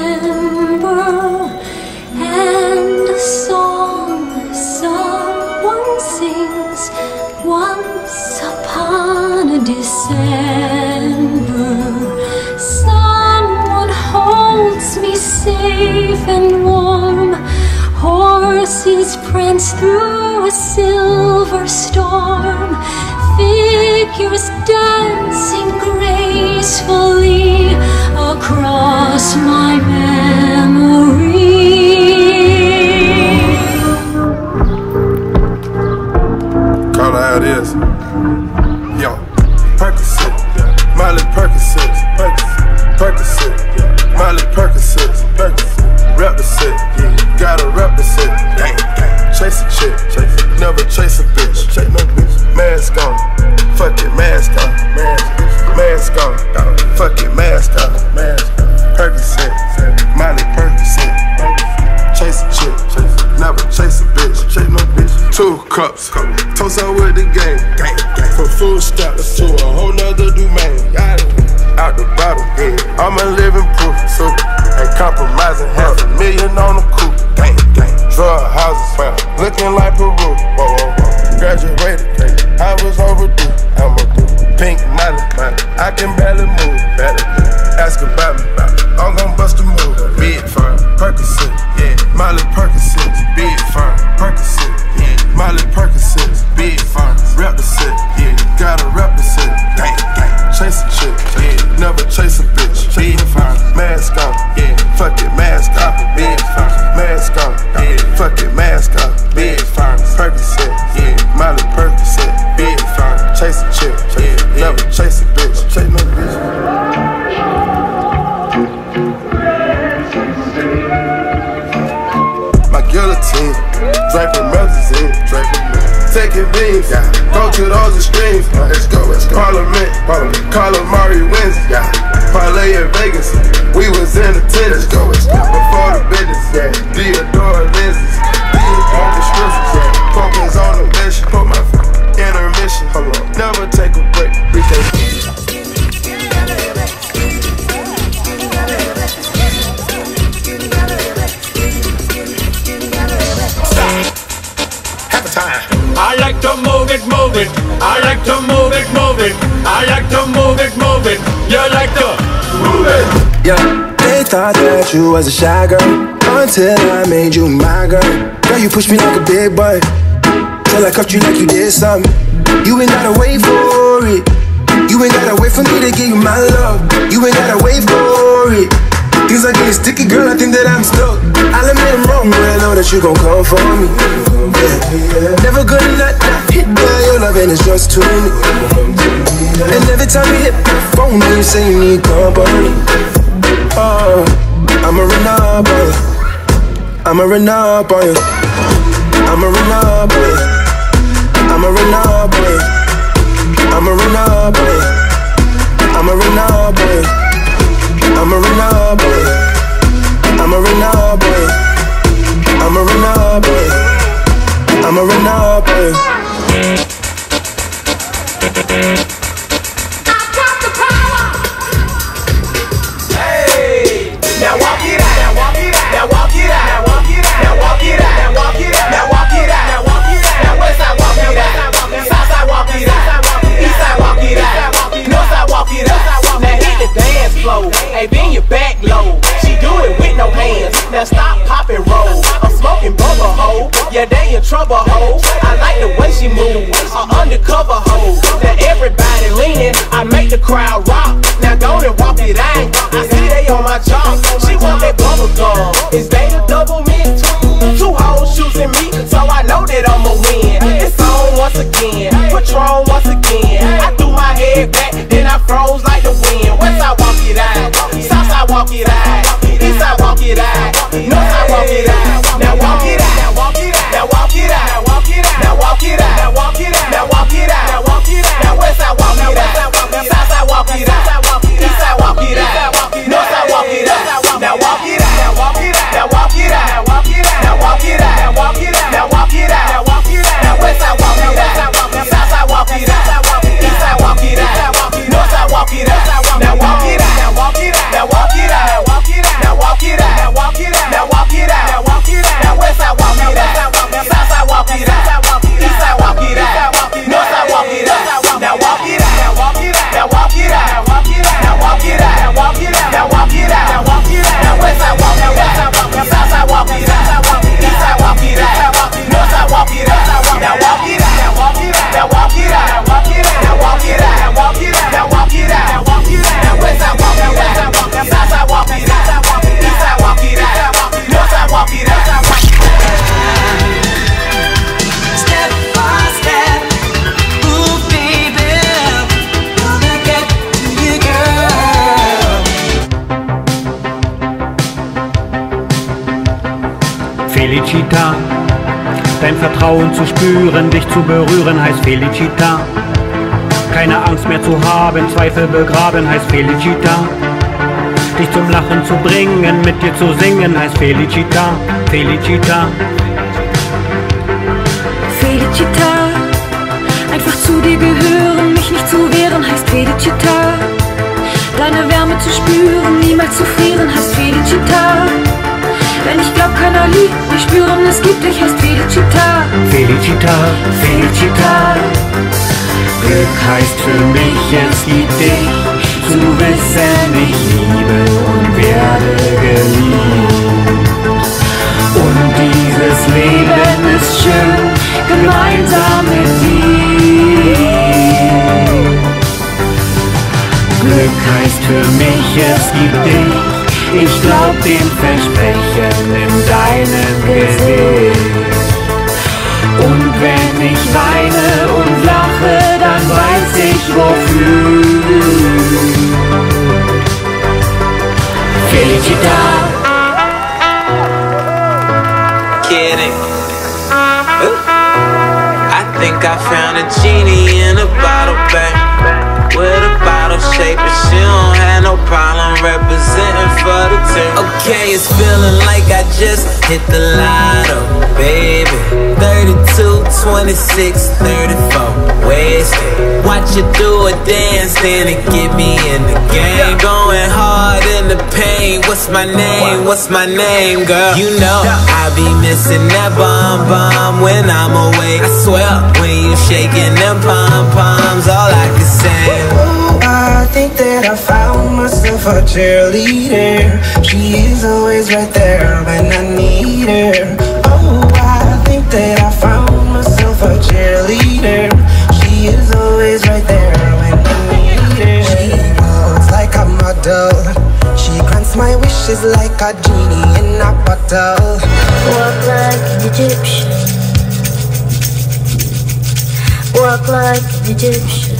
remember. And a song someone sings once upon a December. Someone holds me safe and warm. Horses prance through a silver storm. Figures dancing gracefully across my Miley Percocet, rep the set, gotta rep the set, gang, gang. Chase a chick, never chase a bitch, chase no bitch. Mask on, fuck it, mask on, mask on, fuck it, mask on, Percocet, Miley Percocet, chase a chick, never chase a bitch, chase no bitch. Two cups, toast out with the game, from full stop to a whole nother domain. Out the bottle, yeah. I'm a living proof, so ain't compromising. Half a million on the coupe, gang, gang. Drug houses, man, looking like Peru. Whoa, whoa, whoa. Graduated, I was overdue. I'm a do pink Molly. I can barely move, barely. Ask about me, I'm gon' bust a move. Big firm, Percocet, yeah. Molly Percocet, big firm, Percocet, yeah. Molly Percocet, big firm. Rep the set, yeah. Gotta rep the set, gang, gang. Chase a chick, yeah. Never chase a bitch, big firm. Mask on, yeah. Fuck it, mask off, Vegas. We was in attendance. Let's go. Before the business, yeah. Theodore lenses. Theodore prescriptions, yeah. Focus on the mission. Put my intermission. Hold on. Never take a break. We time. I like to move it, move it. I like to move it, move it. I like to move it, move it. You like to. Yeah, they thought that you was a shy girl until I made you my girl. Girl, you pushed me like a big boy till I cuffed you like you did something. You ain't gotta wait for it. You ain't gotta wait for me to give you my love. You ain't gotta wait for it. Things are getting sticky, girl. I think that I'm stuck. I'll admit I'm wrong, but I know that you gon' come for me. Yeah. Never gonna that hit, girl. Your loving is just too me. And every time you hit my phone, you say you need company. Uh, oh, I'm a run up. I'm a run up. I'm a run up. I'm a run up. I'm a run up. I'm a run up. I'm a run up. I'm a Renard boy. I'm a Renard boy. I'm a Renard boy. The crowd Dein Vertrauen zu spüren, dich zu berühren heißt Felicita. Keine Angst mehr zu haben, Zweifel begraben heißt Felicita. Dich zum Lachen zu bringen, mit dir zu singen heißt Felicita, Felicita. Felicita, einfach zu dir gehören, mich nicht zu wehren, heißt Felicita. Deine Wärme zu spüren, niemals zu frieren, heißt Felicita. Wenn ich glaub, keiner liebt, wir spüren, es gibt dich, heißt Felicita. Felicita, Felicita. Glück heißt für mich, es gibt dich, zu wissen, ich liebe und werde geliebt. Und dieses Leben ist schön, gemeinsam mit dir. Glück heißt für mich, es gibt dich, ich glaub dem Versprechen in deinem Gesicht. Und wenn ich weine und lache, dann weiß ich wofür. Felicita. Ooh. I think I found a genie in a bottle, babe. With a bottle shape, and she don't have no problem representing for the team. Okay, it's feeling like I just hit the lotto, baby. 32, 26, 34, wasted. Watch you do a dance, then it get me in the game. Going hard in the pain. What's my name? What's my name, girl? You know I be missing that bomb bomb when I'm away. I swear when you shaking them pom poms, all I can say. Think that I found myself a cheerleader. She is always right there when I need her. Oh, I think that I found myself a cheerleader. She is always right there when I need her. She walks like a model. She grants my wishes like a genie in a bottle. Walk like an Egyptian. Walk like an Egyptian.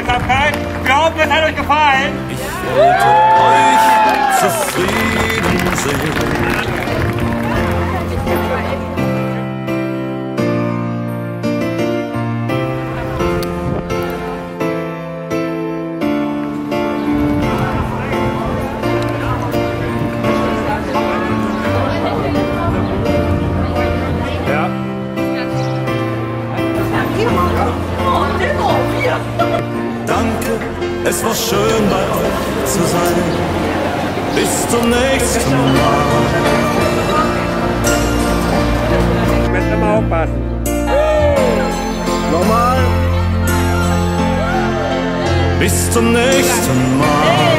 Aufmerksamkeit. Wir hoffen, es hat euch gefallen. zufrieden sehen. Ich möchte mal aufpassen. Nochmal. Bis zum nächsten Mal.